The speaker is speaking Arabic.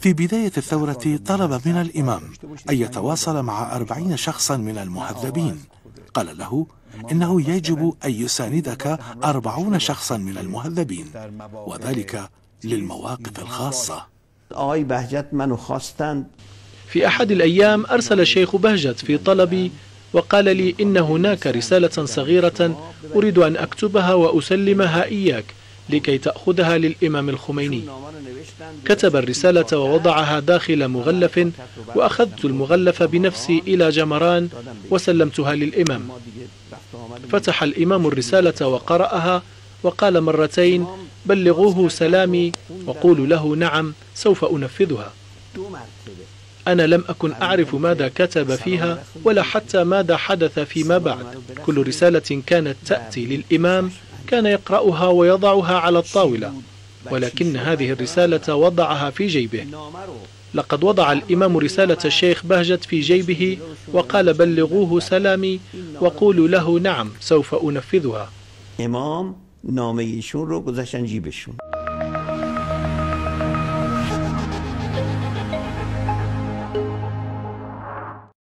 في بداية الثورة طلب من الإمام أن يتواصل مع أربعين شخصا من المهذبين. قال له إنه يجب أن يساندك أربعون شخصا من المهذبين وذلك للمواقف الخاصة. في أحد الأيام أرسل الشيخ بهجت في طلبي وقال لي إن هناك رسالة صغيرة أريد أن أكتبها وأسلمها إياك. لكي تأخذها للإمام الخميني. كتب الرسالة ووضعها داخل مغلف وأخذت المغلف بنفسي إلى جمران وسلمتها للإمام. فتح الإمام الرسالة وقرأها وقال مرتين بلغوه سلامي وقولوا له نعم سوف أنفذها. أنا لم أكن أعرف ماذا كتب فيها ولا حتى ماذا حدث فيما بعد. كل رسالة كانت تأتي للإمام كان يقرأها ويضعها على الطاولة ولكن هذه الرسالة وضعها في جيبه. لقد وضع الإمام رسالة الشيخ بهجت في جيبه وقال بلغوه سلامي وقولوا له نعم سوف أنفذها. إمام نامه ایشون رو گذاشتن جیبشون.